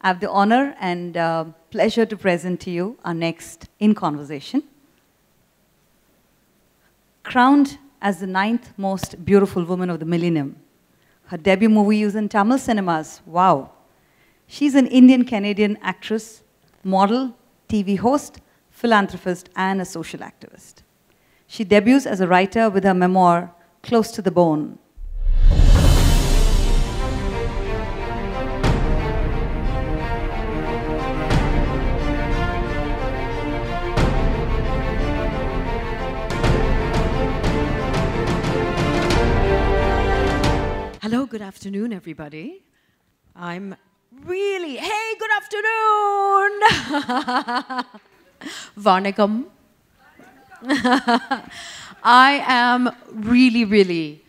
I have the honor and uh, pleasure to present to you our next In Conversation. Crowned as the ninth most beautiful woman of the millennium, her debut movie is in Tamil cinemas. Wow. She's an Indian Canadian actress, model, TV host, philanthropist, and a social activist. She debuts as a writer with her memoir, Close to the Bone. Hello, good afternoon, everybody. I'm really, hey, good afternoon. Vanakkam. I am really, really,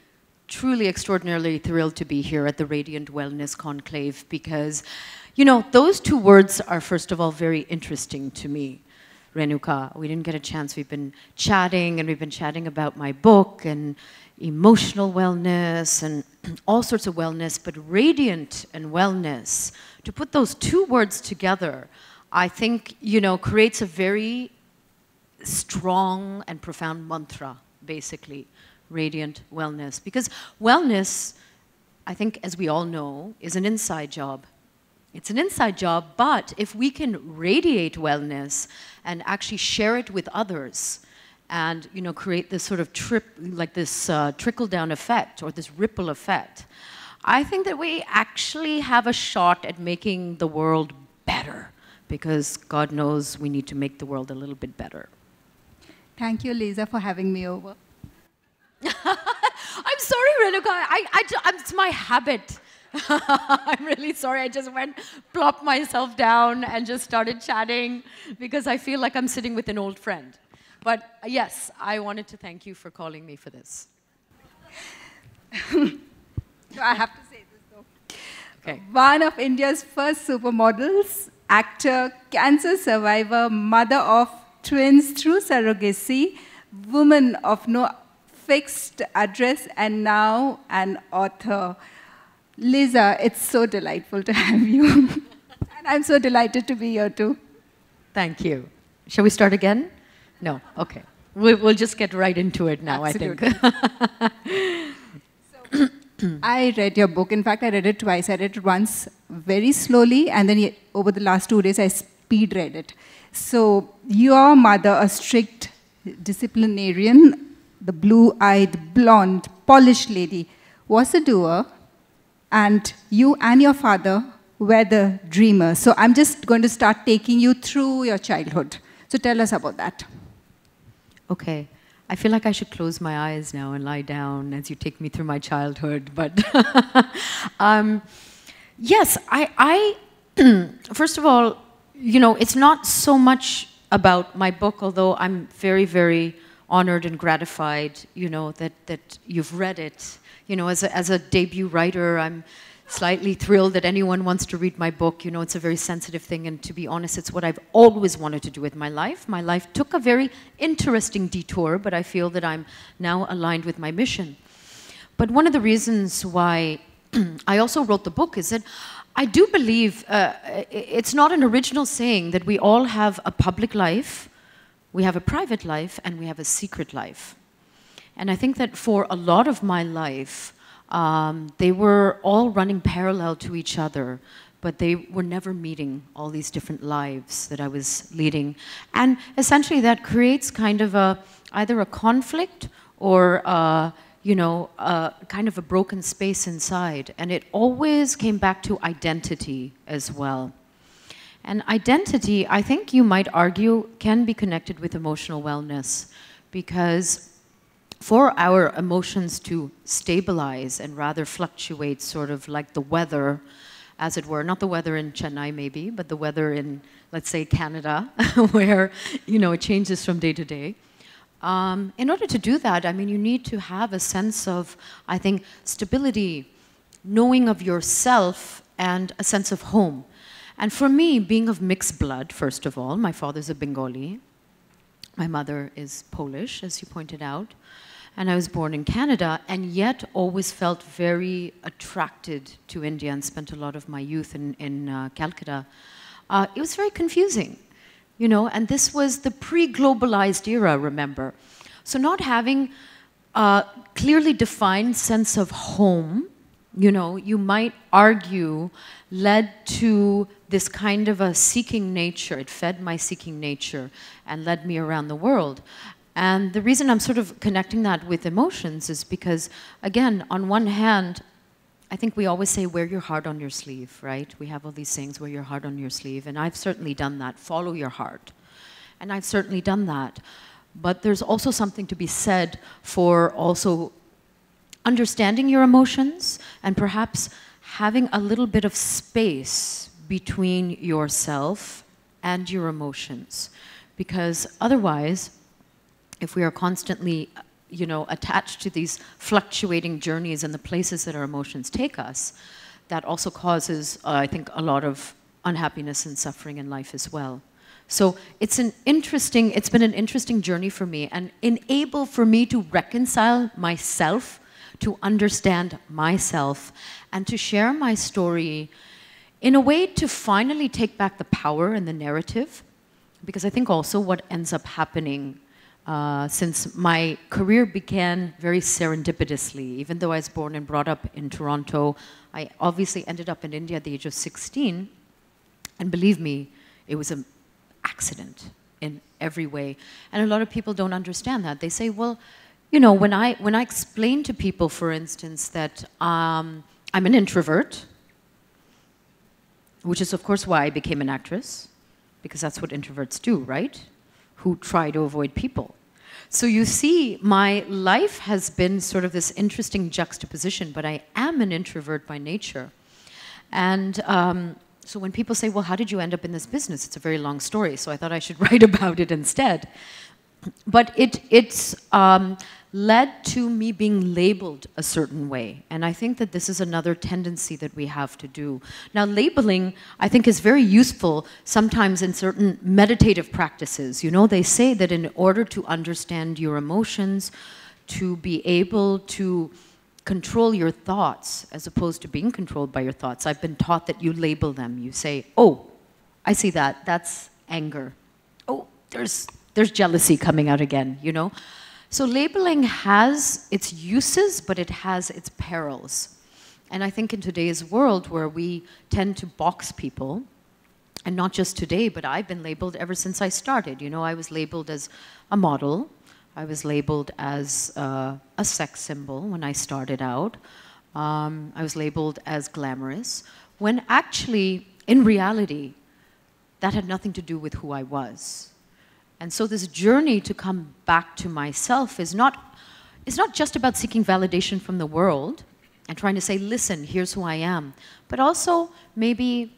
truly extraordinarily thrilled to be here at the Radiant Wellness Conclave because, you know, those two words are, first of all, very interesting to me. Renuka, we didn't get a chance. We've been chatting and we've been chatting about my book and emotional wellness and all sorts of wellness, but radiant and wellness, to put those two words together, I think, you know, creates a very strong and profound mantra, basically, radiant wellness. Because wellness, I think, as we all know, is an inside job. It's an inside job, but if we can radiate wellness and actually share it with others, and you know create this sort of trip like this uh, trickle down effect or this ripple effect i think that we actually have a shot at making the world better because god knows we need to make the world a little bit better Thank you, Lisa, for having me over. i'm sorry renuka I, I, I, it's my habit I'm really sorry. I just went, plopped myself down, and just started chatting because I feel like I'm sitting with an old friend. But yes, I wanted to thank you for calling me for this. so I have to say this though. Okay. One of India's first supermodels, actor, cancer survivor, mother of twins through surrogacy, woman of no fixed address, and now an author. Lisa, it's so delightful to have you. and I'm so delighted to be here too. Thank you. Shall we start again? No, okay. We'll, we'll just get right into it now, Absolutely. I think. so, I read your book. In fact, I read it twice. I read it once very slowly, and then over the last two days, I speed read it. So, your mother, a strict disciplinarian, the blue eyed, blonde, polished lady, was a doer, and you and your father were the dreamers. So, I'm just going to start taking you through your childhood. So, tell us about that okay, I feel like I should close my eyes now and lie down as you take me through my childhood. But um, yes, I, I first of all, you know, it's not so much about my book, although I'm very, very honored and gratified, you know, that, that you've read it. You know, as a, as a debut writer, I'm slightly thrilled that anyone wants to read my book. You know, it's a very sensitive thing, and to be honest, it's what I've always wanted to do with my life. My life took a very interesting detour, but I feel that I'm now aligned with my mission. But one of the reasons why I also wrote the book is that I do believe uh, it's not an original saying that we all have a public life, we have a private life, and we have a secret life. And I think that for a lot of my life, um, they were all running parallel to each other, but they were never meeting all these different lives that I was leading. And essentially, that creates kind of a either a conflict or uh, you know, uh, kind of a broken space inside. And it always came back to identity as well. And identity, I think you might argue, can be connected with emotional wellness because for our emotions to stabilize and rather fluctuate, sort of like the weather, as it were, not the weather in Chennai maybe, but the weather in, let's say, Canada, where, you know, it changes from day to day. Um, in order to do that, I mean, you need to have a sense of, I think, stability, knowing of yourself, and a sense of home. And for me, being of mixed blood, first of all, my father's a Bengali, my mother is Polish, as you pointed out. And I was born in Canada, and yet always felt very attracted to India and spent a lot of my youth in, in uh, Calcutta. Uh, it was very confusing, you know, and this was the pre globalized era, remember. So, not having a clearly defined sense of home, you know, you might argue, led to this kind of a seeking nature. It fed my seeking nature and led me around the world. And the reason I'm sort of connecting that with emotions is because, again, on one hand, I think we always say, wear your heart on your sleeve, right? We have all these sayings, wear your heart on your sleeve. And I've certainly done that. Follow your heart. And I've certainly done that. But there's also something to be said for also understanding your emotions and perhaps having a little bit of space between yourself and your emotions. Because otherwise, if we are constantly you know, attached to these fluctuating journeys and the places that our emotions take us, that also causes, uh, I think, a lot of unhappiness and suffering in life as well. So it's an interesting, it's been an interesting journey for me and enable for me to reconcile myself, to understand myself, and to share my story in a way to finally take back the power and the narrative. Because I think also what ends up happening uh, since my career began very serendipitously. Even though I was born and brought up in Toronto, I obviously ended up in India at the age of 16. And believe me, it was an accident in every way. And a lot of people don't understand that. They say, well, you know, when I, when I explain to people, for instance, that um, I'm an introvert, which is, of course, why I became an actress, because that's what introverts do, right? Who try to avoid people. So you see, my life has been sort of this interesting juxtaposition, but I am an introvert by nature. And um, so when people say, well, how did you end up in this business? It's a very long story, so I thought I should write about it instead. But it, it's, um, led to me being labeled a certain way. And I think that this is another tendency that we have to do. Now, labeling, I think, is very useful sometimes in certain meditative practices. You know, they say that in order to understand your emotions, to be able to control your thoughts as opposed to being controlled by your thoughts, I've been taught that you label them. You say, oh, I see that, that's anger. Oh, there's, there's jealousy coming out again, you know? So labeling has its uses, but it has its perils. And I think in today's world where we tend to box people, and not just today, but I've been labeled ever since I started. You know, I was labeled as a model. I was labeled as uh, a sex symbol when I started out. Um, I was labeled as glamorous, when actually, in reality, that had nothing to do with who I was. And so this journey to come back to myself is not, is not just about seeking validation from the world and trying to say, listen, here's who I am, but also maybe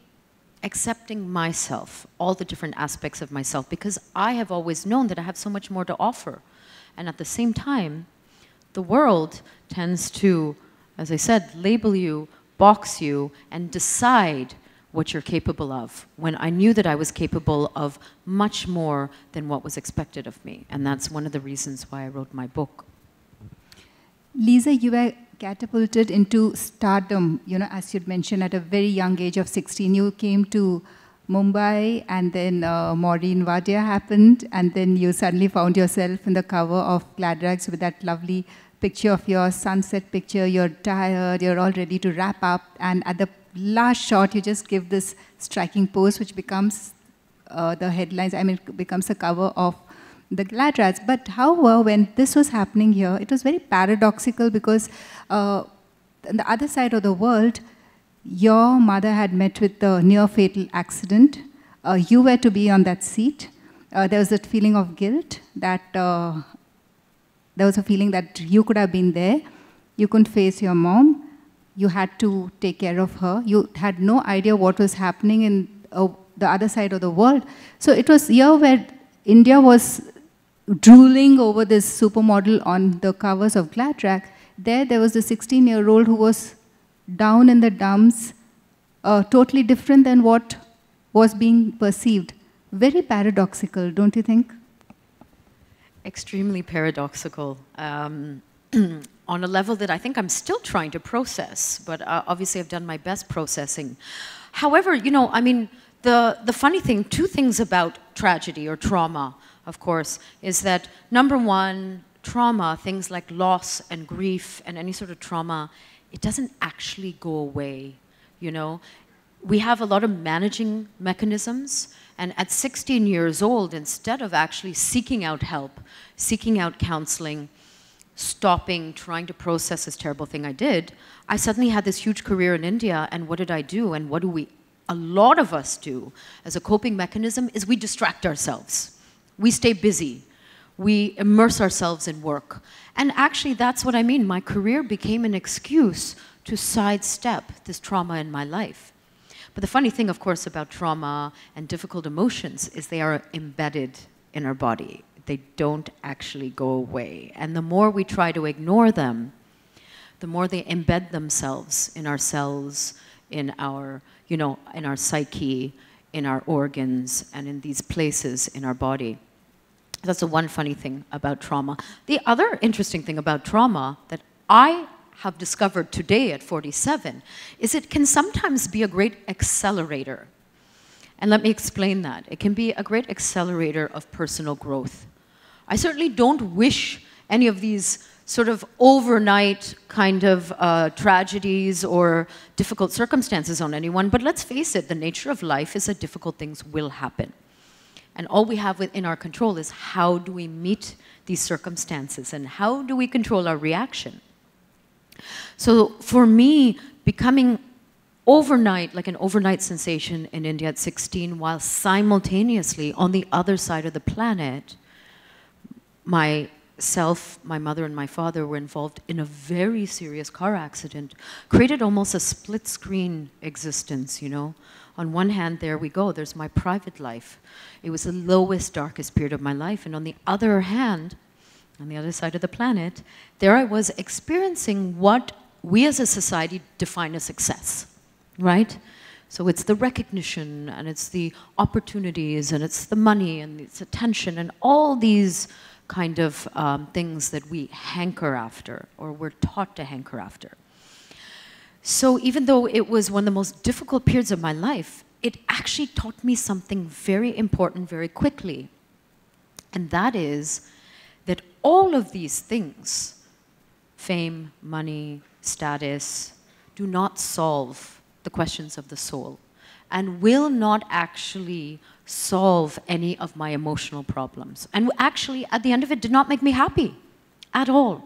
accepting myself, all the different aspects of myself, because I have always known that I have so much more to offer. And at the same time, the world tends to, as I said, label you, box you, and decide what you're capable of when I knew that I was capable of much more than what was expected of me. And that's one of the reasons why I wrote my book. Lisa, you were catapulted into stardom, you know, as you'd mentioned, at a very young age of 16. You came to Mumbai, and then uh, Maureen Wadia happened, and then you suddenly found yourself in the cover of Gladrags with that lovely picture of your sunset picture. You're tired, you're all ready to wrap up, and at the last shot, you just give this striking pose, which becomes uh, the headlines, I mean, becomes a cover of the Glad. But however, when this was happening here, it was very paradoxical because uh, on the other side of the world, your mother had met with a near fatal accident. Uh, you were to be on that seat. Uh, there was that feeling of guilt that uh, there was a feeling that you could have been there. You couldn't face your mom you had to take care of her. You had no idea what was happening in uh, the other side of the world. So it was here where India was drooling over this supermodel on the covers of Glad Rag. There, there was a 16-year-old who was down in the dumps, uh, totally different than what was being perceived. Very paradoxical, don't you think? extremely paradoxical um, on a level that I think I'm still trying to process, but uh, obviously I've done my best processing. However, you know, I mean, the, the funny thing, two things about tragedy or trauma, of course, is that number one, trauma, things like loss and grief and any sort of trauma, it doesn't actually go away, you know? We have a lot of managing mechanisms, and at 16 years old, instead of actually seeking out help, seeking out counseling, stopping trying to process this terrible thing I did, I suddenly had this huge career in India, and what did I do? And what do we, a lot of us do as a coping mechanism, is we distract ourselves. We stay busy. We immerse ourselves in work. And actually, that's what I mean. My career became an excuse to sidestep this trauma in my life. But the funny thing, of course, about trauma and difficult emotions is they are embedded in our body they don't actually go away. And the more we try to ignore them, the more they embed themselves in our cells, in our, you know, in our psyche, in our organs, and in these places in our body. That's the one funny thing about trauma. The other interesting thing about trauma that I have discovered today at 47 is it can sometimes be a great accelerator. And let me explain that. It can be a great accelerator of personal growth. I certainly don't wish any of these sort of overnight kind of uh, tragedies or difficult circumstances on anyone, but let's face it, the nature of life is that difficult things will happen. And all we have in our control is how do we meet these circumstances and how do we control our reaction. So for me, becoming overnight, like an overnight sensation in India at 16, while simultaneously on the other side of the planet, myself, my mother, and my father were involved in a very serious car accident, created almost a split screen existence, you know. On one hand, there we go, there's my private life. It was the lowest, darkest period of my life. And on the other hand, on the other side of the planet, there I was experiencing what we as a society define as success, right? So it's the recognition and it's the opportunities and it's the money and it's attention and all these kind of um, things that we hanker after or we're taught to hanker after. So even though it was one of the most difficult periods of my life, it actually taught me something very important very quickly. And that is that all of these things, fame, money, status, do not solve the questions of the soul and will not actually solve any of my emotional problems. And actually, at the end of it, did not make me happy at all.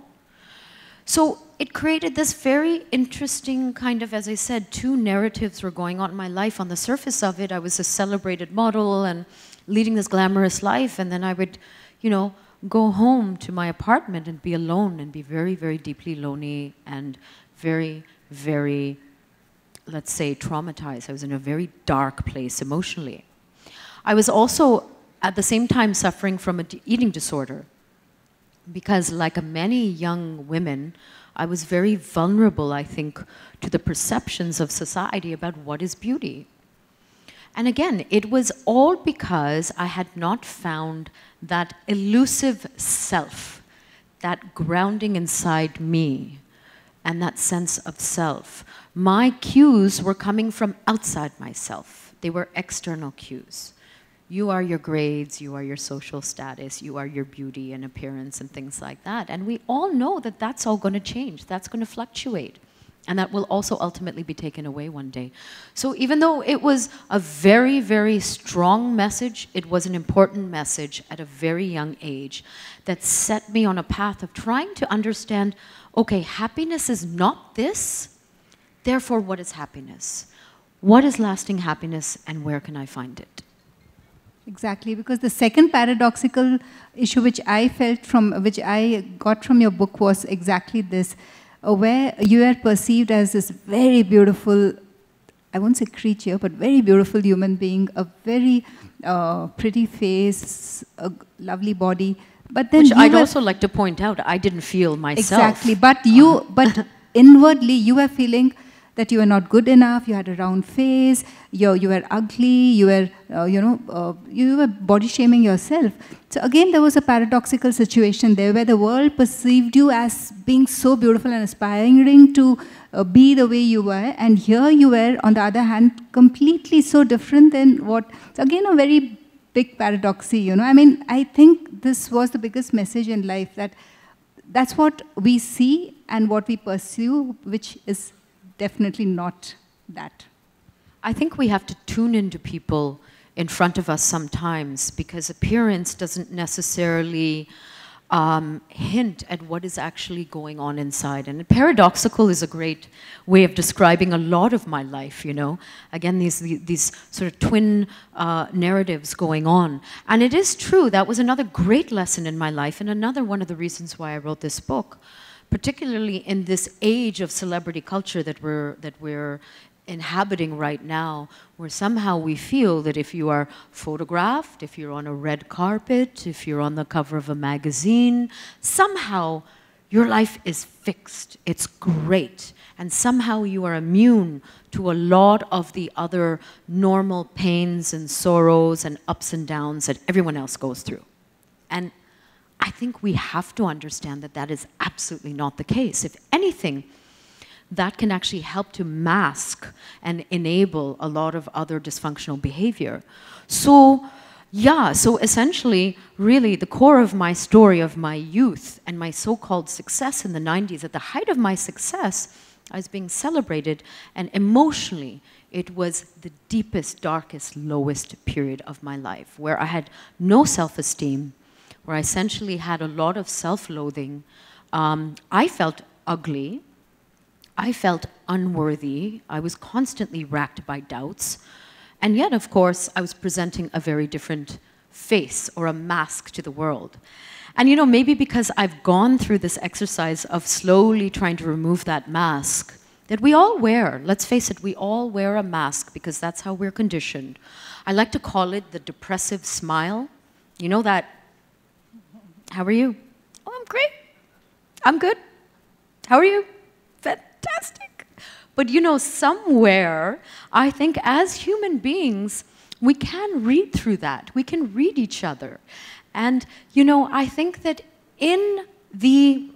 So it created this very interesting kind of, as I said, two narratives were going on in my life. On the surface of it, I was a celebrated model and leading this glamorous life, and then I would, you know, go home to my apartment and be alone and be very, very deeply lonely and very, very, let's say, traumatized. I was in a very dark place emotionally. I was also at the same time suffering from an eating disorder because, like many young women, I was very vulnerable, I think, to the perceptions of society about what is beauty. And again, it was all because I had not found that elusive self, that grounding inside me, and that sense of self. My cues were coming from outside myself, they were external cues. You are your grades, you are your social status, you are your beauty and appearance and things like that. And we all know that that's all going to change, that's going to fluctuate. And that will also ultimately be taken away one day. So, even though it was a very, very strong message, it was an important message at a very young age that set me on a path of trying to understand okay, happiness is not this, therefore, what is happiness? What is lasting happiness, and where can I find it? Exactly, because the second paradoxical issue which I felt from, which I got from your book was exactly this, uh, where you are perceived as this very beautiful, I won't say creature, but very beautiful human being, a very uh, pretty face, a lovely body. But then Which I'd also like to point out, I didn't feel myself. Exactly, but you, but inwardly you were feeling that you were not good enough, you had a round face, you, you were ugly, you were, uh, you know, uh, you were body shaming yourself. So again, there was a paradoxical situation there where the world perceived you as being so beautiful and aspiring to uh, be the way you were, and here you were, on the other hand, completely so different than what. So again, a very big paradoxy, you know. I mean, I think this was the biggest message in life that that's what we see and what we pursue, which is definitely not that. I think we have to tune into people in front of us sometimes because appearance doesn't necessarily um, hint at what is actually going on inside. And paradoxical is a great way of describing a lot of my life, you know. Again, these, these sort of twin uh, narratives going on. And it is true, that was another great lesson in my life and another one of the reasons why I wrote this book particularly in this age of celebrity culture that we're, that we're inhabiting right now, where somehow we feel that if you are photographed, if you're on a red carpet, if you're on the cover of a magazine, somehow your life is fixed. It's great. And somehow you are immune to a lot of the other normal pains and sorrows and ups and downs that everyone else goes through. And I think we have to understand that that is absolutely not the case. If anything, that can actually help to mask and enable a lot of other dysfunctional behavior. So, yeah, so essentially, really, the core of my story of my youth and my so called success in the 90s, at the height of my success, I was being celebrated, and emotionally, it was the deepest, darkest, lowest period of my life where I had no self esteem, where I essentially had a lot of self loathing. Um, I felt ugly. I felt unworthy. I was constantly racked by doubts. And yet, of course, I was presenting a very different face or a mask to the world. And you know, maybe because I've gone through this exercise of slowly trying to remove that mask that we all wear. Let's face it, we all wear a mask because that's how we're conditioned. I like to call it the depressive smile. You know that? How are you? Oh, I'm great. I'm good. How are you? fantastic. But you know, somewhere, I think as human beings, we can read through that. We can read each other. And, you know, I think that in the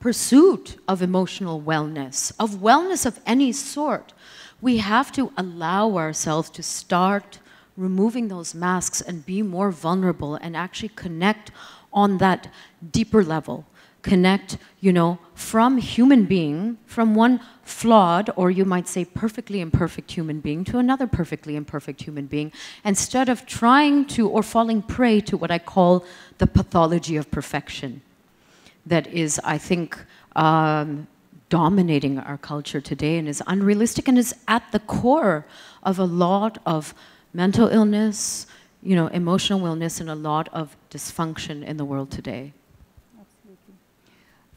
pursuit of emotional wellness, of wellness of any sort, we have to allow ourselves to start removing those masks and be more vulnerable and actually connect on that deeper level. Connect, you know, from human being, from one flawed, or you might say perfectly imperfect human being to another perfectly imperfect human being, instead of trying to or falling prey to what I call the pathology of perfection. That is, I think, um, dominating our culture today and is unrealistic and is at the core of a lot of mental illness, you know, emotional wellness and a lot of dysfunction in the world today. Absolutely.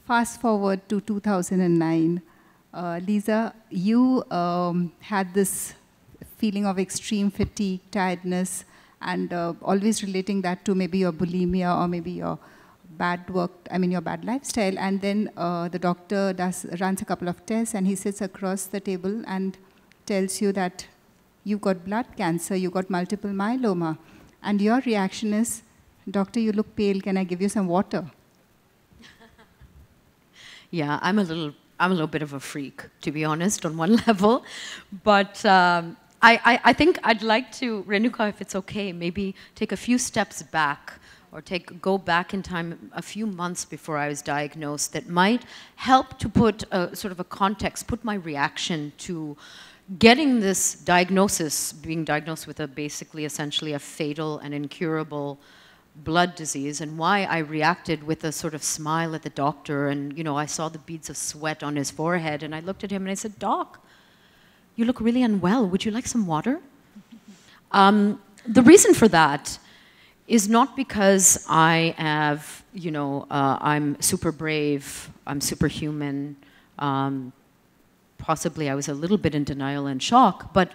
Fast forward to 2009. Uh, Lisa, you um, had this feeling of extreme fatigue, tiredness, and uh, always relating that to maybe your bulimia or maybe your bad work, I mean your bad lifestyle. And then uh, the doctor does, runs a couple of tests and he sits across the table and tells you that you've got blood cancer, You've got multiple myeloma. And your reaction is, doctor, you look pale, can I give you some water? Yeah, I'm a little, I'm a little bit of a freak, to be honest, on one level. But um, I, I, I, think I'd like to, Renuka, if it's okay, maybe take a few steps back or take, go back in time a few months before I was diagnosed that might help to put a, sort of a context, put my reaction to getting this diagnosis, being diagnosed with a basically, essentially a fatal and incurable blood disease and why I reacted with a sort of smile at the doctor. And, you know, I saw the beads of sweat on his forehead and I looked at him and I said, Doc, you look really unwell. Would you like some water? Um, the reason for that is not because I have, you know, uh, I'm super brave, I'm superhuman. Um, possibly I was a little bit in denial and shock, but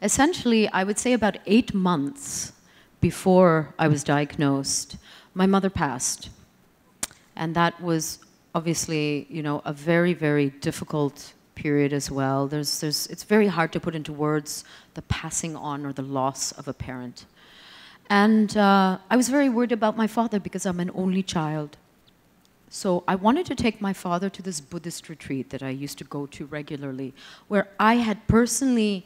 essentially, I would say about eight months before I was diagnosed, my mother passed. And that was obviously, you know, a very, very difficult period as well. There's, there's, it's very hard to put into words the passing on or the loss of a parent. And uh, I was very worried about my father because I'm an only child. So I wanted to take my father to this Buddhist retreat that I used to go to regularly, where I had personally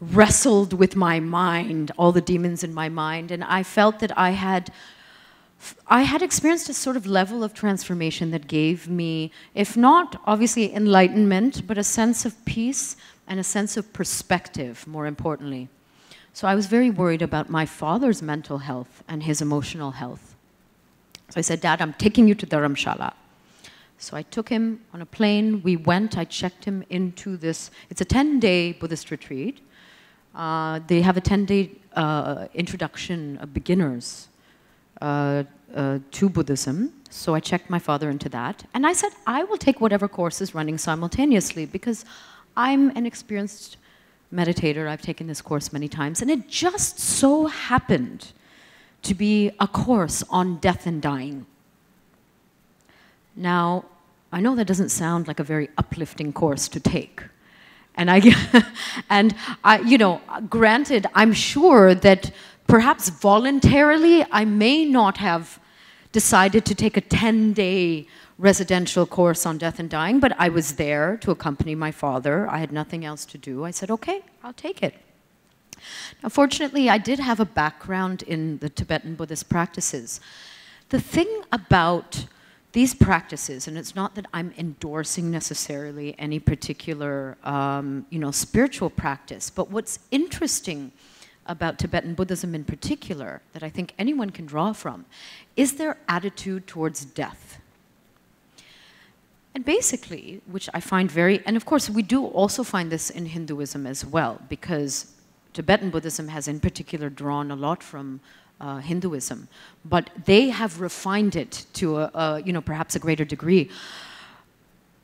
wrestled with my mind, all the demons in my mind, and I felt that I had I had experienced a sort of level of transformation that gave me, if not obviously enlightenment, but a sense of peace and a sense of perspective, more importantly. So I was very worried about my father's mental health and his emotional health. So I said, Dad, I'm taking you to Dharamshala. So I took him on a plane. We went, I checked him into this, it's a 10 day Buddhist retreat. Uh, they have a 10 day uh, introduction of beginners uh, uh, to Buddhism. So I checked my father into that. And I said, I will take whatever course is running simultaneously because I'm an experienced meditator. I've taken this course many times. And it just so happened to be a course on death and dying. Now, I know that doesn't sound like a very uplifting course to take. And I, and I, you know, granted, I'm sure that perhaps voluntarily, I may not have decided to take a 10 day residential course on death and dying, but I was there to accompany my father. I had nothing else to do. I said, okay, I'll take it. Now, fortunately, I did have a background in the Tibetan Buddhist practices. The thing about these practices, and it's not that I'm endorsing necessarily any particular, um, you know, spiritual practice, but what's interesting about Tibetan Buddhism in particular that I think anyone can draw from is their attitude towards death. And basically, which I find very, and of course, we do also find this in Hinduism as well, because Tibetan Buddhism has in particular drawn a lot from uh, Hinduism, but they have refined it to a, a, you know, perhaps a greater degree.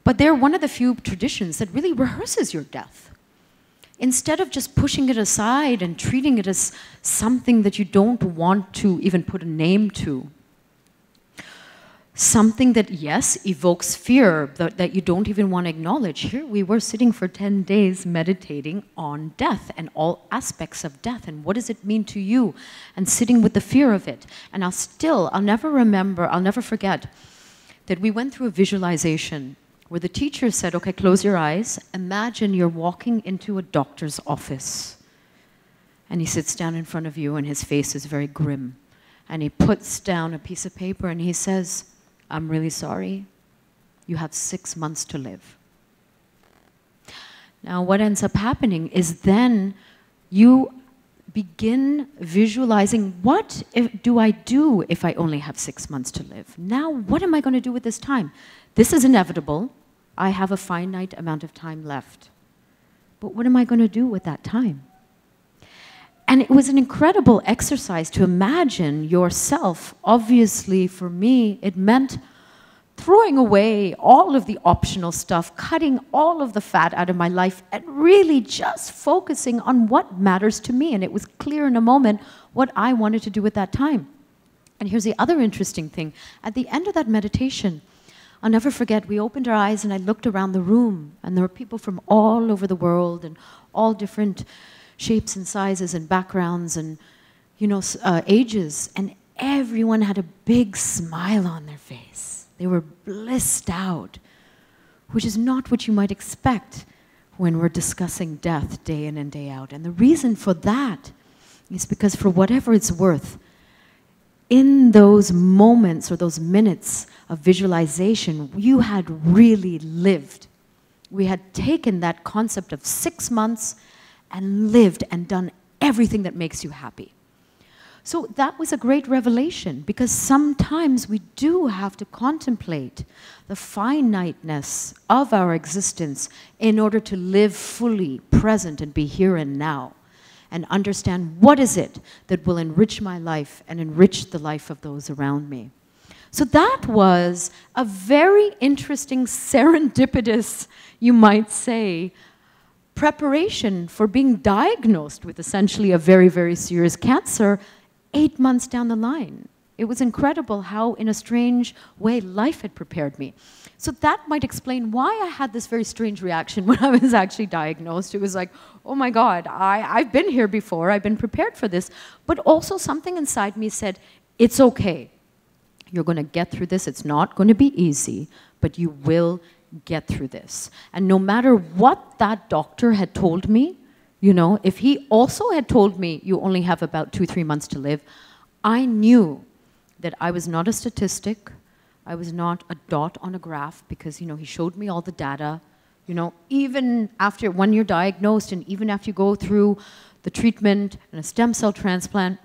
But they're one of the few traditions that really rehearses your death instead of just pushing it aside and treating it as something that you don't want to even put a name to, something that, yes, evokes fear that, that, you don't even want to acknowledge. Here we were sitting for 10 days meditating on death and all aspects of death and what does it mean to you and sitting with the fear of it. And I'll still, I'll never remember, I'll never forget that we went through a visualization where the teacher said, okay, close your eyes. Imagine you're walking into a doctor's office. And he sits down in front of you, and his face is very grim. And he puts down a piece of paper and he says, I'm really sorry. You have six months to live. Now, what ends up happening is then you begin visualizing what if, do I do if I only have six months to live? Now, what am I going to do with this time? This is inevitable. I have a finite amount of time left. But what am I going to do with that time? And it was an incredible exercise to imagine yourself. Obviously, for me, it meant throwing away all of the optional stuff, cutting all of the fat out of my life, and really just focusing on what matters to me. And it was clear in a moment what I wanted to do at that time. And here's the other interesting thing at the end of that meditation, I'll never forget, we opened our eyes and I looked around the room, and there were people from all over the world and all different shapes and sizes and backgrounds and, you know, uh, ages, and everyone had a big smile on their face. They were blissed out, which is not what you might expect when we're discussing death day in and day out. And the reason for that is because, for whatever it's worth, in those moments or those minutes of visualization, you had really lived. We had taken that concept of six months and lived and done everything that makes you happy. So that was a great revelation because sometimes we do have to contemplate the finiteness of our existence in order to live fully present and be here and now and understand what is it that will enrich my life and enrich the life of those around me. So that was a very interesting, serendipitous, you might say, preparation for being diagnosed with essentially a very, very serious cancer eight months down the line. It was incredible how, in a strange way, life had prepared me. So that might explain why I had this very strange reaction when I was actually diagnosed. It was like, oh my God, I, I've been here before, I've been prepared for this. But also, something inside me said, it's okay. You're going to get through this. It's not going to be easy, but you will get through this. And no matter what that doctor had told me, you know, if he also had told me you only have about two, three months to live, I knew that I was not a statistic. I was not a dot on a graph because, you know, he showed me all the data. You know, even after when you're diagnosed and even after you go through the treatment and a stem cell transplant,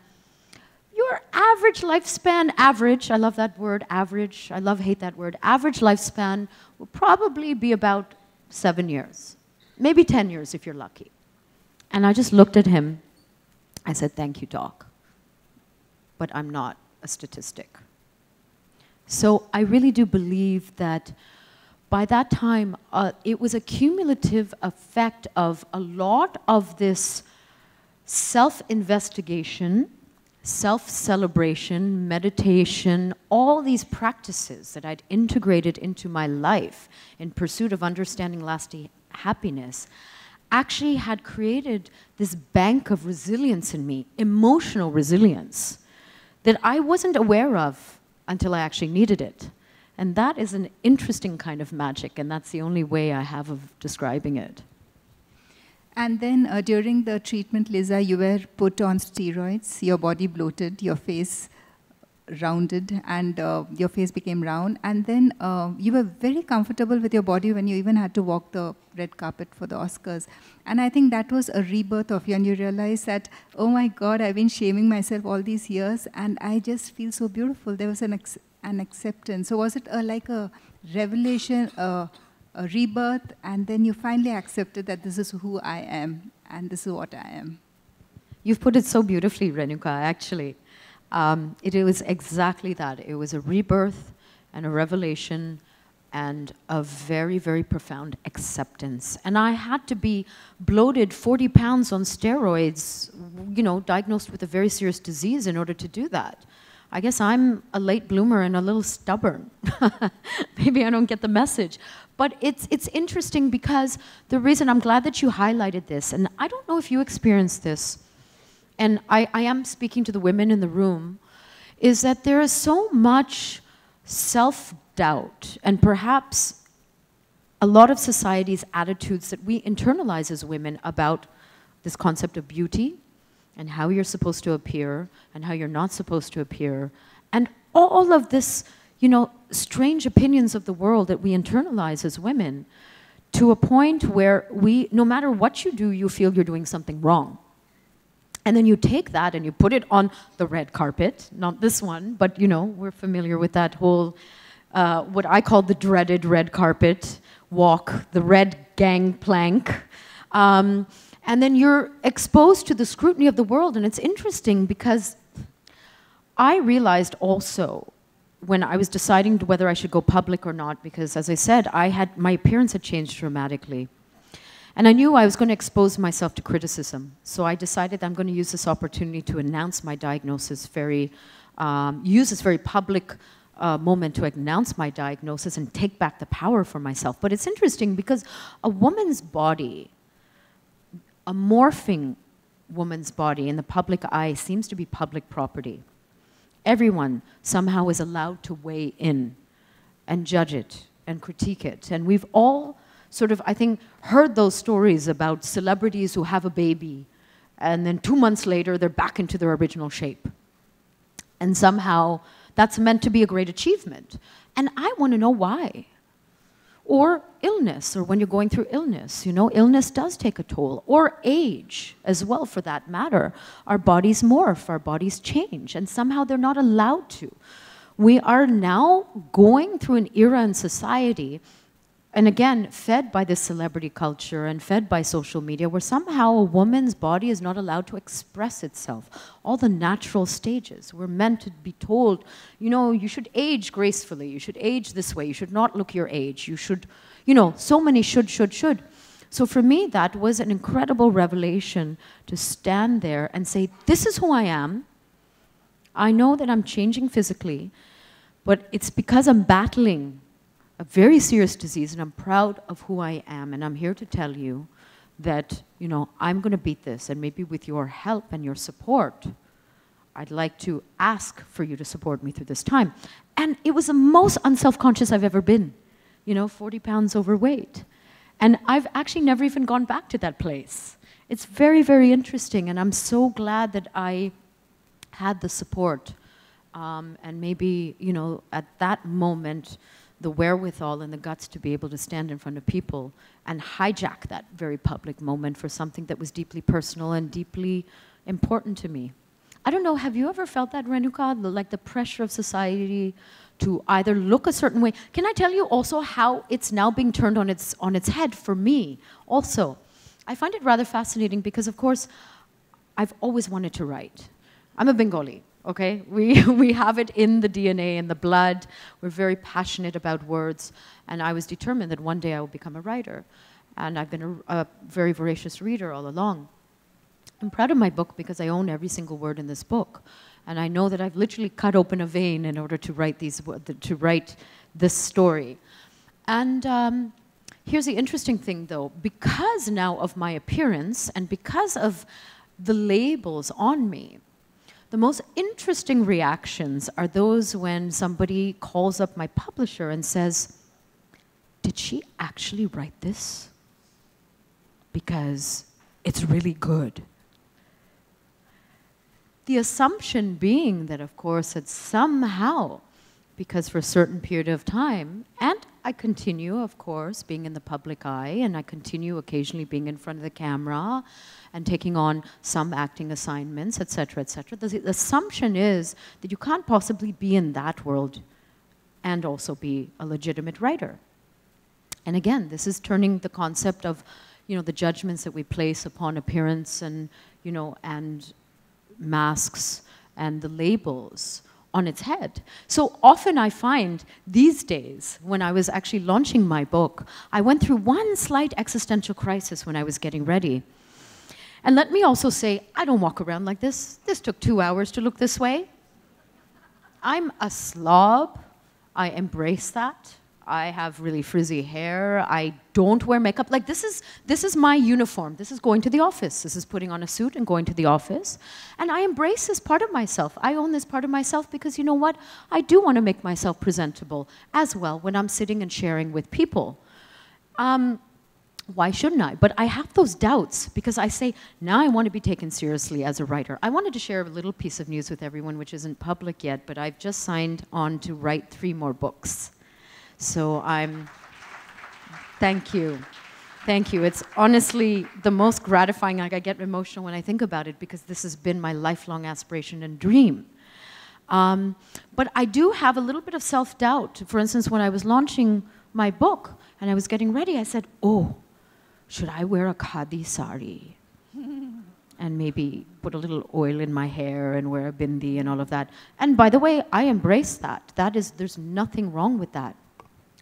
your average lifespan, average, I love that word, average, I love, hate that word, average lifespan will probably be about seven years, maybe 10 years if you're lucky. And I just looked at him. I said, Thank you, Doc. But I'm not a statistic. So I really do believe that by that time, uh, it was a cumulative effect of a lot of this self investigation, self celebration, meditation, all these practices that I'd integrated into my life in pursuit of understanding lasting happiness actually had created this bank of resilience in me, emotional resilience, that I wasn't aware of until I actually needed it. And that is an interesting kind of magic, and that's the only way I have of describing it. And then uh, during the treatment, Lisa, you were put on steroids, your body bloated, your face rounded and uh, your face became round. And then uh, you were very comfortable with your body when you even had to walk the red carpet for the Oscars. And I think that was a rebirth of you. And you realized that, oh my God, I've been shaming myself all these years and I just feel so beautiful. There was an, an acceptance. So was it a, like a revelation, a rebirth, and then you finally accepted that this is who I am and this is what I am? You've put it so beautifully, Renuka, actually. Um, it, it was exactly that. It was a rebirth and a revelation and a very, very profound acceptance. And I had to be bloated 40 pounds on steroids, you know, diagnosed with a very serious disease in order to do that. I guess I'm a late bloomer and a little stubborn. Maybe I don't get the message. But it's, it's interesting because the reason I'm glad that you highlighted this, and I don't know if you experienced this, and I, I am speaking to the women in the room, is that there is so much self doubt and perhaps a lot of society's attitudes that we internalize as women about this concept of beauty and how you're supposed to appear and how you're not supposed to appear and all of this you know strange opinions of the world that we internalize as women to a point where we no matter what you do you feel you're doing something wrong and then you take that and you put it on the red carpet, not this one, but you know, we're familiar with that whole, uh, what I call the dreaded red carpet walk, the red gangplank. Um, and then you're exposed to the scrutiny of the world. And it's interesting because I realized also when I was deciding whether I should go public or not, because as I said, I had, my appearance had changed dramatically. And I knew I was going to expose myself to criticism. So I decided I'm going to use this opportunity to announce my diagnosis very, um, use this very public uh, moment to announce my diagnosis and take back the power for myself. But it's interesting because a woman's body, a morphing woman's body in the public eye seems to be public property. Everyone somehow is allowed to weigh in and judge it and critique it. And we've all sort of, I think, heard those stories about celebrities who have a baby and then two months later they're back into their original shape. And somehow that's meant to be a great achievement. And I want to know why. Or illness, or when you're going through illness, you know, illness does take a toll. Or age, as well, for that matter. Our bodies morph, our bodies change, and somehow they're not allowed to. We are now going through an era in society and again, fed by this celebrity culture and fed by social media, where somehow a woman's body is not allowed to express itself. All the natural stages. We're meant to be told, you know, you should age gracefully, you should age this way, you should not look your age, you should, you know, so many should, should, should. So for me, that was an incredible revelation to stand there and say, this is who I am. I know that I'm changing physically, but it's because I'm battling a very serious disease and I'm proud of who I am. And I'm here to tell you that, you know, I'm going to beat this. And maybe with your help and your support, I'd like to ask for you to support me through this time. And it was the most unself-conscious I've ever been, you know, 40 pounds overweight. And I've actually never even gone back to that place. It's very, very interesting, and I'm so glad that I had the support. Um, and maybe, you know, at that moment, the wherewithal and the guts to be able to stand in front of people and hijack that very public moment for something that was deeply personal and deeply important to me. I don't know, have you ever felt that, Renuka? Like the pressure of society to either look a certain way. Can I tell you also how it's now being turned on its, on its head for me also? I find it rather fascinating because, of course, I've always wanted to write. I'm a Bengali, okay? We, we have it in the DNA, in the blood. We're very passionate about words. And I was determined that one day I would become a writer. And I've been a, a very voracious reader all along. I'm proud of my book because I own every single word in this book. And I know that I've literally cut open a vein in order to write, these, to write this story. And um, here's the interesting thing, though. Because now of my appearance and because of the labels on me, the most interesting reactions are those when somebody calls up my publisher and says, Did she actually write this? Because it's really good. The assumption being that, of course, that somehow, because for a certain period of time, and I continue, of course, being in the public eye, and I continue occasionally being in front of the camera and taking on some acting assignments, etc., etc. The, the assumption is that you can't possibly be in that world and also be a legitimate writer. And again, this is turning the concept of, you know, the judgments that we place upon appearance and, you know, and masks and the labels on its head. So often I find these days, when I was actually launching my book, I went through one slight existential crisis when I was getting ready. And let me also say, I don't walk around like this. This took two hours to look this way. I'm a slob. I embrace that. I have really frizzy hair. I don't wear makeup. Like this is this is my uniform. This is going to the office. This is putting on a suit and going to the office. And I embrace this part of myself. I own this part of myself because you know what? I do want to make myself presentable as well when I'm sitting and sharing with people. Um, why shouldn't I? But I have those doubts because I say, now I want to be taken seriously as a writer. I wanted to share a little piece of news with everyone, which isn't public yet, but I've just signed on to write three more books. So I'm, thank you. Thank you. It's honestly the most gratifying. Like I get emotional when I think about it because this has been my lifelong aspiration and dream. Um, but I do have a little bit of self-doubt. For instance, when I was launching my book and I was getting ready, I said, oh, should I wear a khadi sari? and maybe put a little oil in my hair and wear a bindi and all of that. And by the way, I embrace that. That is, there's nothing wrong with that.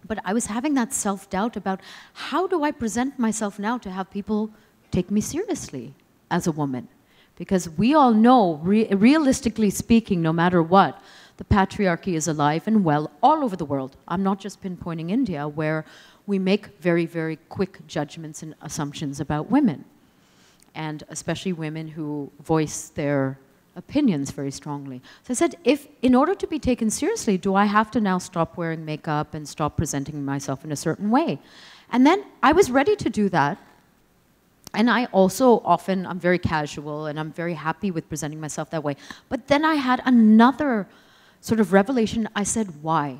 But I was having that self doubt about how do I present myself now to have people take me seriously as a woman? Because we all know, re realistically speaking, no matter what, the patriarchy is alive and well all over the world. I'm not just pinpointing India, where we make very, very quick judgments and assumptions about women, and especially women who voice their opinions very strongly. So I said, if in order to be taken seriously, do I have to now stop wearing makeup and stop presenting myself in a certain way? And then I was ready to do that. And I also often, I'm very casual and I'm very happy with presenting myself that way. But then I had another sort of revelation. I said, why?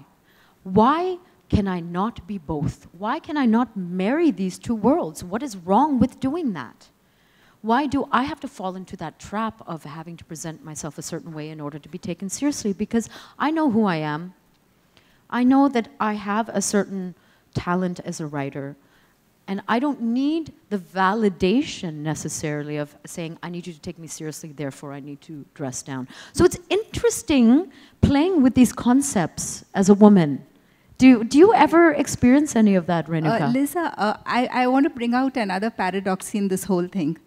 Why can I not be both? Why can I not marry these two worlds? What is wrong with doing that? Why do I have to fall into that trap of having to present myself a certain way in order to be taken seriously? Because I know who I am. I know that I have a certain talent as a writer. And I don't need the validation necessarily of saying, I need you to take me seriously, therefore I need to dress down. So it's interesting playing with these concepts as a woman. Do, do you ever experience any of that, Renuka? Uh, Lisa, uh, I, I want to bring out another paradox in this whole thing.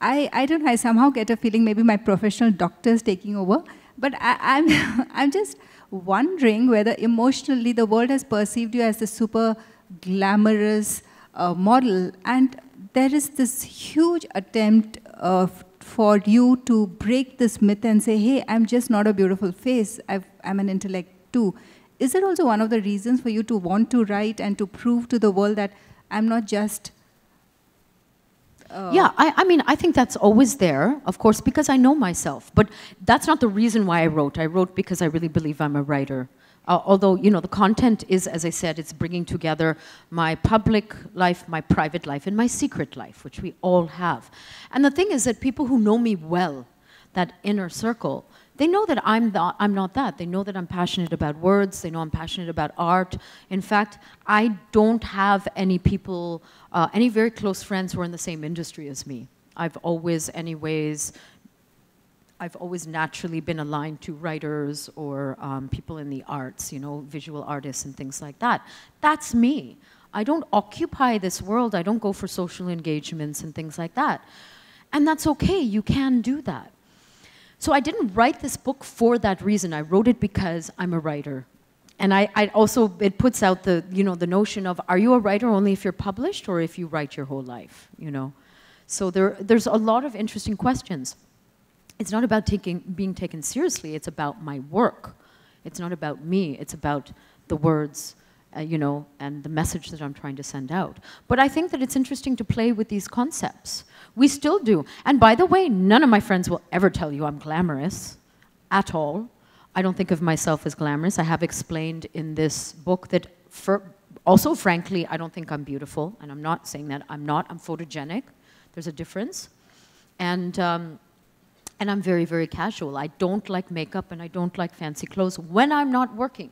I, I don't know, I somehow get a feeling maybe my professional doctor is taking over. But I, I'm, I'm just wondering whether emotionally the world has perceived you as the super glamorous uh, model, and there is this huge attempt uh, for you to break this myth and say, hey, I'm just not a beautiful face, i am an intellect too. Is it also one of the reasons for you to want to write and to prove to the world that I'm not just uh, yeah, I, I, mean, I think that's always there, of course, because I know myself. But that's not the reason why I wrote. I wrote because I really believe I'm a writer. Uh, although, you know, the content is, as I said, it's bringing together my public life, my private life, and my secret life, which we all have. And the thing is that people who know me well, that inner circle, they know that I'm, the, I'm not that. They know that I'm passionate about words. They know I'm passionate about art. In fact, I don't have any people, uh, any very close friends who are in the same industry as me. I've always, anyways, I've always naturally been aligned to writers or um, people in the arts, you know, visual artists and things like that. That's me. I don't occupy this world. I don't go for social engagements and things like that. And that's okay. You can do that. So I didn't write this book for that reason. I wrote it because I'm a writer. And I, I, also, it puts out the, you know, the notion of, are you a writer only if you're published or if you write your whole life, you know? So there, there's a lot of interesting questions. It's not about taking, being taken seriously, it's about my work. It's not about me, it's about the words, uh, you know, and the message that I'm trying to send out. But I think that it's interesting to play with these concepts. We still do. And by the way, none of my friends will ever tell you I'm glamorous at all. I don't think of myself as glamorous. I have explained in this book that, for, also frankly, I don't think I'm beautiful. And I'm not saying that. I'm not. I'm photogenic. There's a difference. And, um, and I'm very, very casual. I don't like makeup and I don't like fancy clothes when I'm not working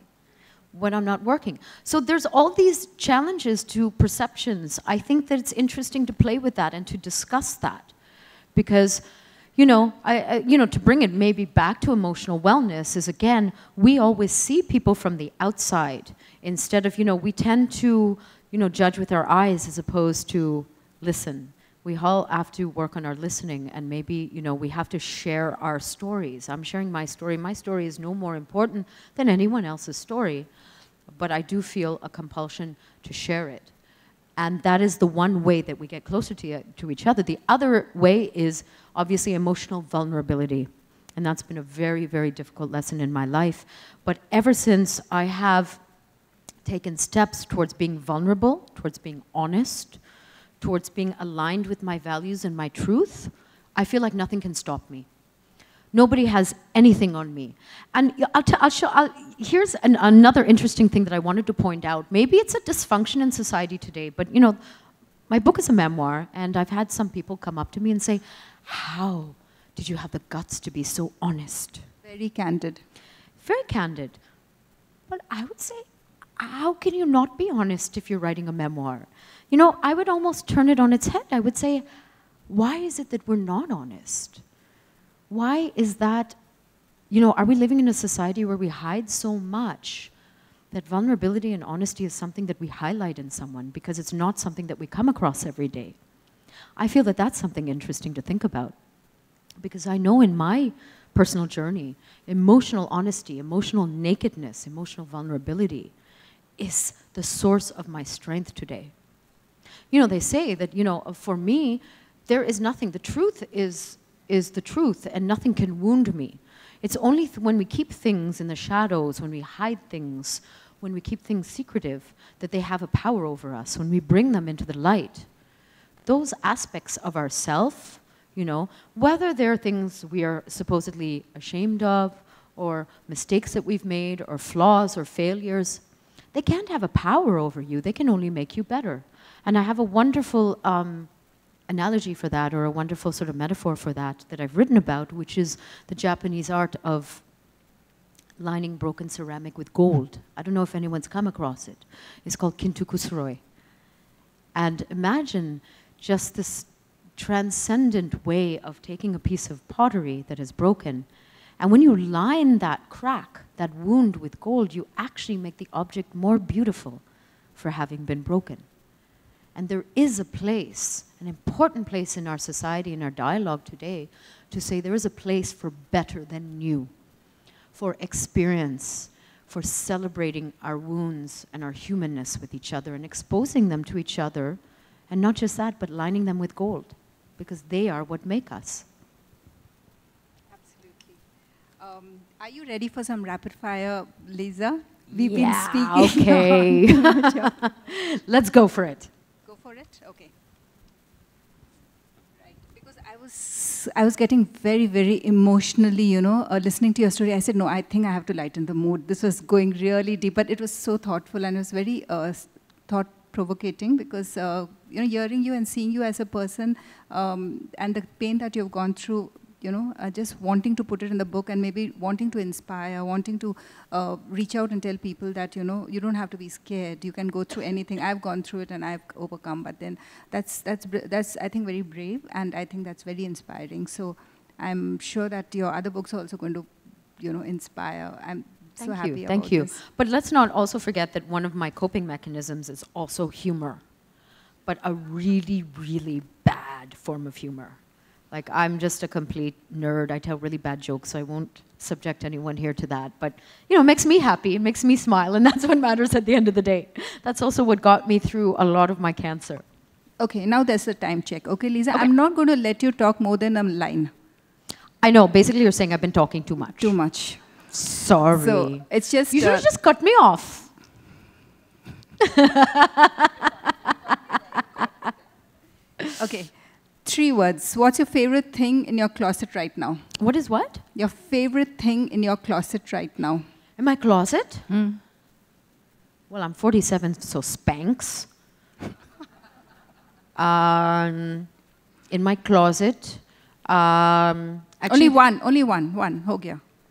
when I'm not working. So there's all these challenges to perceptions. I think that it's interesting to play with that and to discuss that. Because, you know, I, I, you know, to bring it maybe back to emotional wellness is again, we always see people from the outside instead of, you know, we tend to, you know, judge with our eyes as opposed to listen. We all have to work on our listening and maybe, you know, we have to share our stories. I'm sharing my story. My story is no more important than anyone else's story but I do feel a compulsion to share it. And that is the one way that we get closer to, to each other. The other way is obviously emotional vulnerability. And that's been a very, very difficult lesson in my life. But ever since I have taken steps towards being vulnerable, towards being honest, towards being aligned with my values and my truth, I feel like nothing can stop me. Nobody has anything on me. And I'll, I'll show, I'll, here's an, another interesting thing that I wanted to point out. Maybe it's a dysfunction in society today, but you know, my book is a memoir, and I've had some people come up to me and say, How did you have the guts to be so honest? Very candid. Very candid. But I would say, how can you not be honest if you're writing a memoir? You know, I would almost turn it on its head. I would say, why is it that we're not honest? Why is that, you know, are we living in a society where we hide so much that vulnerability and honesty is something that we highlight in someone because it's not something that we come across every day? I feel that that's something interesting to think about because I know in my personal journey, emotional honesty, emotional nakedness, emotional vulnerability is the source of my strength today. You know, they say that, you know, for me, there is nothing. The truth is is the truth, and nothing can wound me. It's only when we keep things in the shadows, when we hide things, when we keep things secretive, that they have a power over us, when we bring them into the light. Those aspects of ourself, you know, whether they're things we are supposedly ashamed of, or mistakes that we've made, or flaws or failures, they can't have a power over you. They can only make you better. And I have a wonderful um, analogy for that or a wonderful sort of metaphor for that that I've written about, which is the Japanese art of lining broken ceramic with gold. I don't know if anyone's come across it. It's called kintsukuroi. And imagine just this transcendent way of taking a piece of pottery that is broken, and when you line that crack, that wound with gold, you actually make the object more beautiful for having been broken. And there is a place, an important place in our society, in our dialogue today, to say there is a place for better than new. for experience, for celebrating our wounds and our humanness with each other and exposing them to each other. And not just that, but lining them with gold, because they are what make us. Absolutely. Um, are you ready for some rapid fire, Lisa? We've been speaking. Okay. Let's go for it. For it? Okay. Right. Because I was, I was getting very, very emotionally, you know, uh, listening to your story. I said, no, I think I have to lighten the mood. This was going really deep, but it was so thoughtful and it was very uh, thought provocating because uh, you know hearing you and seeing you as a person um, and the pain that you've gone through you know uh, just wanting to put it in the book and maybe wanting to inspire wanting to uh, reach out and tell people that you know you don't have to be scared you can go through anything i've gone through it and i've overcome but then that's that's that's i think very brave and i think that's very inspiring so i'm sure that your other books are also going to you know inspire i'm Thank so happy you. Thank you. this. But let's not also forget that one of my coping mechanisms is also humor, but a really, really bad form of humor. Like I'm just a complete nerd. I tell really bad jokes, so I won't subject anyone here to that. But you know, it makes me happy. It makes me smile, and that's what matters at the end of the day. That's also what got me through a lot of my cancer. Okay, now there's a time check. Okay, Lisa, Okay. I'm not going to let you talk more than a line. I know. Basically, you're saying I've been talking too much. Too much. Sorry. So it's just. you should uh, just cut me off. okay, three words. What's your favorite thing in your closet right now? What is what? Your favorite thing in your closet right now? In my closet? Well, I'm 47, so Spanx. um, in my closet. Um, actually, only one. Only one. One. Ho.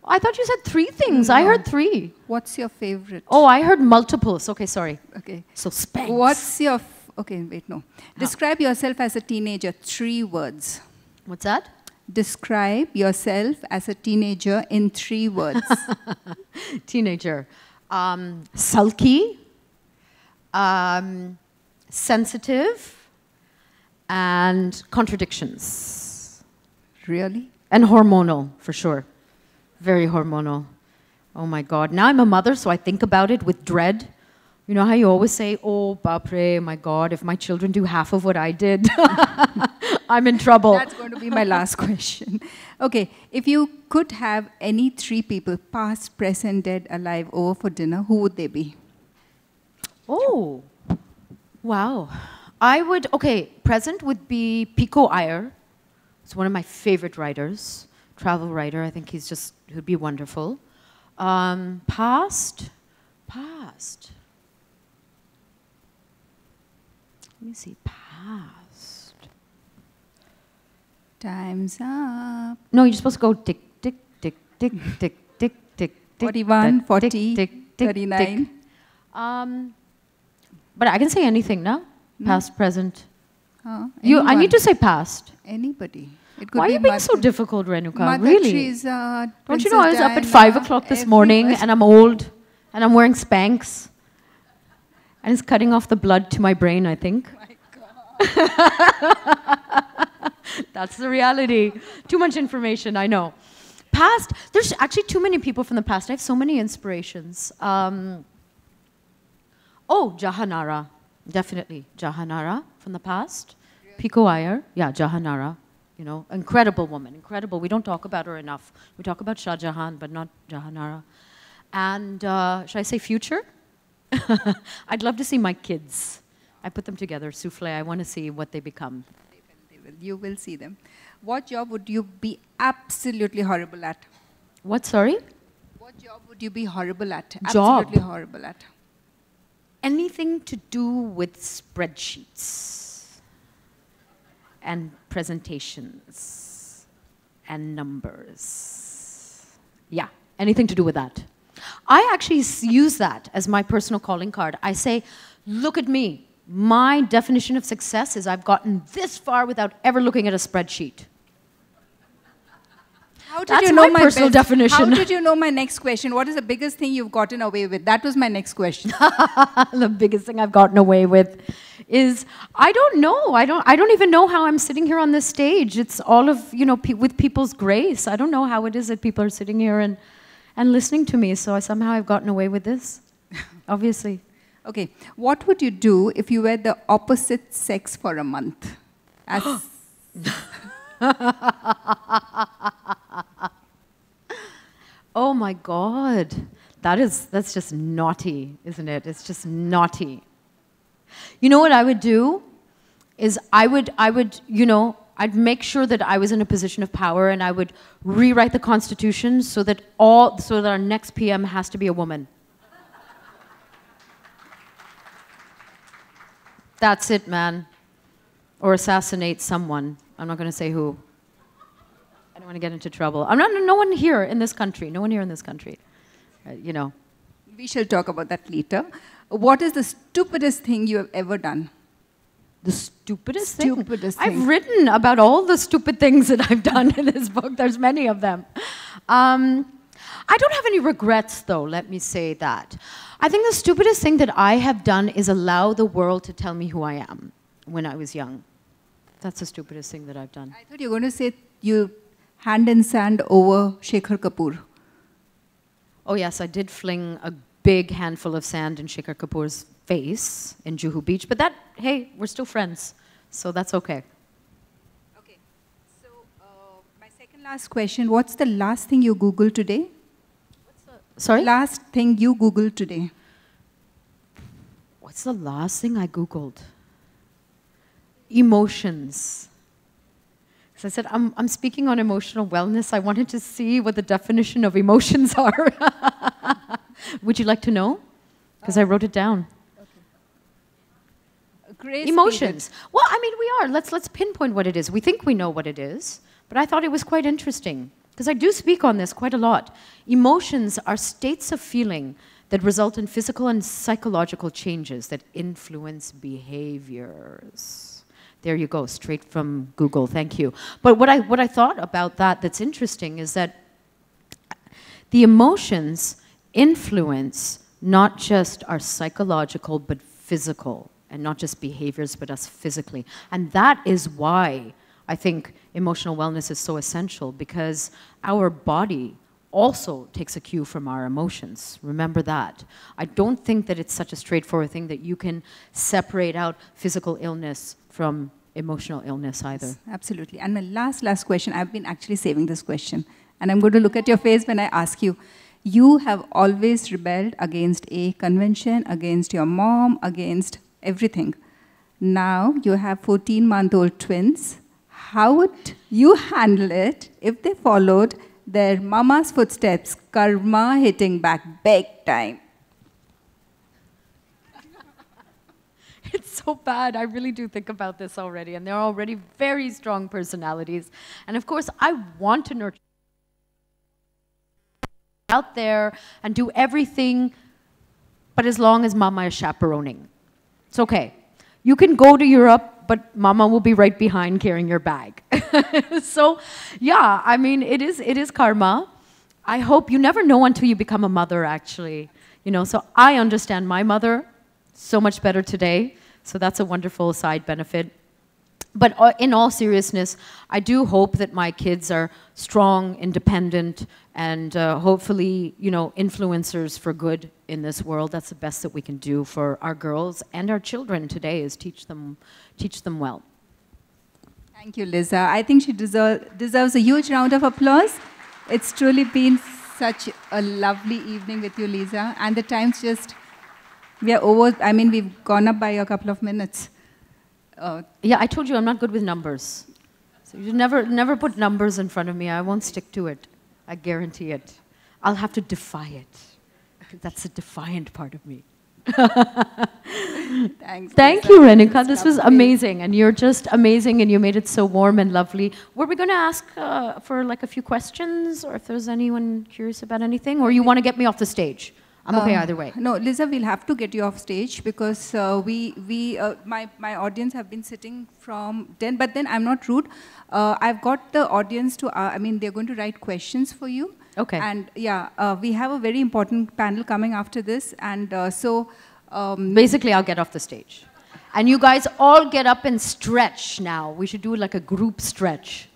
I thought you said three things. I heard three. What's your favorite? Oh, I heard multiples. Okay, sorry. Okay. So Spanx. What's your? Okay, wait. No. Describe yourself as a teenager. Three words. What's that? Describe yourself as a teenager in three words. Teenager. Um, sulky. Um, sensitive. And contradictions. really? And hormonal, for sure. Very hormonal. Oh my God. Now I'm a mother, so I think about it with dread. You know how you always say, oh, Bapre, my God, if my children do half of what I did, I'm in trouble. That's going to be my last question. Okay, if you could have any three people, past, present, dead, alive, over for dinner, who would they be? Oh, wow. I would, okay, present would be Pico Iyer. He's one of my favorite writers, travel writer. I think he's just, he'd be wonderful. Um, past, past. Let me see, past. Time's up. No, you're supposed to go tick, tick, tick, tick, tick, tick, tick, tick. 41, 40, tick, tick, tick, 39. tick. Um, but I can say anything, no? Past, present. Huh? You, I need to say past. Anybody. It could Why are be you being so difficult, Renuka? Mother really? Teresa, Don't you know I was Princess up at five o'clock this morning and I'm old and I'm wearing Spanx and it's cutting off the blood to my brain, I think. Oh my god. That's the reality. Too much information, I know. Past, there's actually too many people from the past. I have so many inspirations. Um, oh, Jahanara, definitely. Jahanara from the past. Pico Iyer, yeah, Jahanara. You know, incredible woman, incredible. We don't talk about her enough. We talk about Shah Jahan, but not Jahanara. And uh, should I say future? I'd love to see my kids. I put them together, souffle. I want to see what they become. They will. You will see them. What job would you be absolutely horrible at? What, sorry? What job would you be horrible at? Job? Absolutely horrible at. Anything to do with spreadsheets and presentations and numbers. Yeah, anything to do with that. I actually use that as my personal calling card. I say, look at me. My definition of success is I've gotten this far without ever looking at a spreadsheet. How did That's you know my personal best- definition. How did you know my next question? What is the biggest thing you've gotten away with? That was my next question. the biggest thing I've gotten away with is I don't know. I don't. I don't even know how I'm sitting here on this stage. It's all of you know pe- with people's grace. I don't know how it is that people are sitting here and and listening to me. So I, somehow I've gotten away with this, obviously. Okay, what would you do if you were the opposite sex for a month? As Oh my God. That is, that's just naughty, isn't it? It's just naughty. You know what I would do? Is I would, I would, you know, I'd make sure that I was in a position of power and I would rewrite the Constitution so that all, so that our next PM has to be a woman. That's it, man. Or assassinate someone. I'm not going to say who. I don't want to get into trouble. I'm not, no one here in this country, no one here in this country, uh, you know. we shall talk about that later. What is the stupidest thing you have ever done? The stupidest thing. Stupidest I've written about all the stupid things that I've done in this book. There's many of them. Um, I don't have any regrets, though, let me say that. I think the stupidest thing that I have done is allow the world to tell me who I am when I was young. That's the stupidest thing that I've done. I thought you were going to say you hand in sand over Shekhar Kapur. Oh, yes, I did fling a big handful of sand in Shekhar Kapur's face in Juhu Beach, but that, hey, we're still friends, so that's okay. Okay, so uh, my second last question What's the last thing you Googled today? Sorry? Last thing you Googled today. What's the last thing I Googled? Emotions. So I said, I'm, I'm speaking on emotional wellness. I wanted to see what the definition of emotions are. Would you like to know? Because I wrote it down. Grace Emotions. Well, I mean, we are. Let's, let's pinpoint what it is. We think we know what it is, but I thought it was quite interesting because I do speak on this quite a lot. Emotions are states of feeling that result in physical and psychological changes that influence behaviors. There you go, straight from Google. Thank you. But what I, what I thought about that that's interesting is that the emotions influence not just our psychological but physical and not just behaviors but us physically and that is why i think emotional wellness is so essential because our body also takes a cue from our emotions remember that i don't think that it's such a straightforward thing that you can separate out physical illness from emotional illness either Absolutely. And my last, last question, I've been actually saving this question. And I'm going to look at your face when I ask you. You have always rebelled against a convention, against your mom, against everything. Now you have 14 month old twins. How would you handle it if they followed their mama's footsteps, karma hitting back big time? It's so bad. I really do think about this already. And they're already very strong personalities. And of course, I want to nurture out there and do everything, but as long as mama is chaperoning. It's okay. You can go to Europe, but mama will be right behind carrying your bag. so, yeah, I mean, it is, it is karma. I hope you never know until you become a mother, actually. You know, so I understand my mother so much better today. So that's a wonderful side benefit. But uh, in all seriousness, I do hope that my kids are strong, independent, and uh, hopefully, you know, influencers for good in this world. That's the best that we can do for our girls and our children today is teach them, teach them well. Thank you, Lisa. I think she deserve, deserves a huge round of applause. It's truly been such a lovely evening with you, Lisa. And the time's just, we are over, I mean, we've gone up by a couple of minutes. Uh, Yeah, I told you I'm not good with numbers. So you never, never put numbers in front of me. I won't stick to it. I guarantee it. I'll have to defy it. That's a defiant part of me. thanks. Thank Lisa. you, Renuka. This was amazing, and you're just amazing, and you made it so warm and lovely. Were we going to ask uh, for like a few questions, or if there's anyone curious about anything, or you want to get me off the stage? I'm okay Um, either way. No, Lisa, we'll have to get you off stage because uh, we, we uh, my, my audience have been sitting from 10, but then I'm not rude. Uh, I've got the audience to, uh, I mean, they're going to write questions for you. Okay. And yeah, uh, we have a very important panel coming after this. And uh, so, um, Basically, I'll get off the stage, and you guys all get up and stretch now. We should do like a group stretch.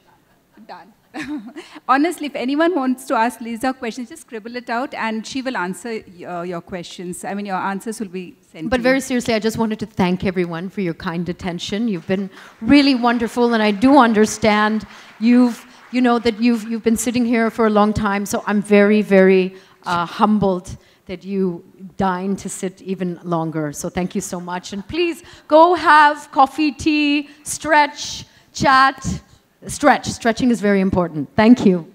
done. Honestly, if anyone wants to ask Lisa questions, just scribble it out and she will answer uh, your questions. I mean, your answers will be sent But very seriously, I just wanted to thank everyone for your kind attention. You've been really wonderful, and I do understand you've, you know, that you've, you've been sitting here for a long time. So I'm very, very uh, humbled that you deigned to sit even longer. So thank you so much. And please go have coffee, tea, stretch, chat. Stretch. Stretching is very important. Thank you.